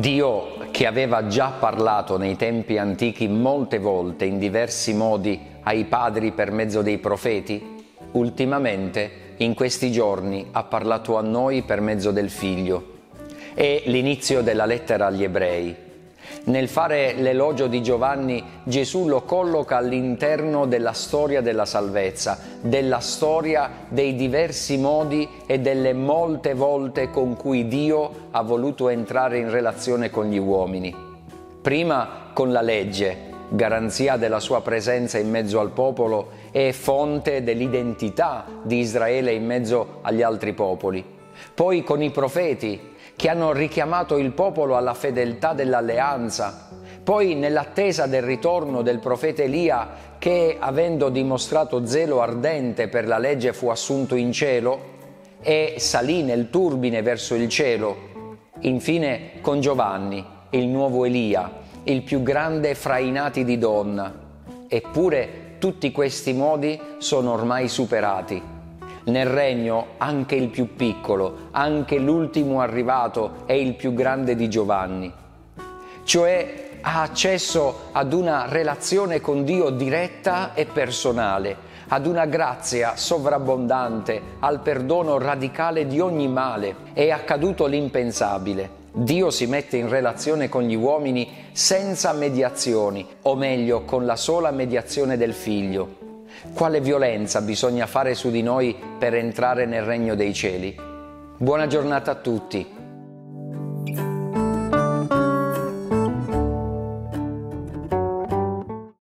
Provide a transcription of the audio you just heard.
Dio che aveva già parlato nei tempi antichi molte volte in diversi modi ai padri per mezzo dei profeti, ultimamente in questi giorni ha parlato a noi per mezzo del Figlio. È l'inizio della lettera agli ebrei nel fare l'elogio di Giovanni, Gesù lo colloca all'interno della storia della salvezza, della storia dei diversi modi e delle molte volte con cui Dio ha voluto entrare in relazione con gli uomini. Prima con la legge, garanzia della sua presenza in mezzo al popolo e fonte dell'identità di Israele in mezzo agli altri popoli. Poi con i profeti, che hanno richiamato il popolo alla fedeltà dell'alleanza. Poi nell'attesa del ritorno del profeta Elia che, avendo dimostrato zelo ardente per la legge, fu assunto in cielo e salì nel turbine verso il cielo. Infine con Giovanni, il nuovo Elia, il più grande fra i nati di donna. Eppure tutti questi modi sono ormai superati nel regno anche il più piccolo, anche l'ultimo arrivato è il più grande di Giovanni. Cioè ha accesso ad una relazione con Dio diretta e personale, ad una grazia sovrabbondante, al perdono radicale di ogni male. È accaduto l'impensabile. Dio si mette in relazione con gli uomini senza mediazioni, o meglio con la sola mediazione del Figlio. Quale violenza bisogna fare su di noi per entrare nel regno dei cieli? Buona giornata a tutti.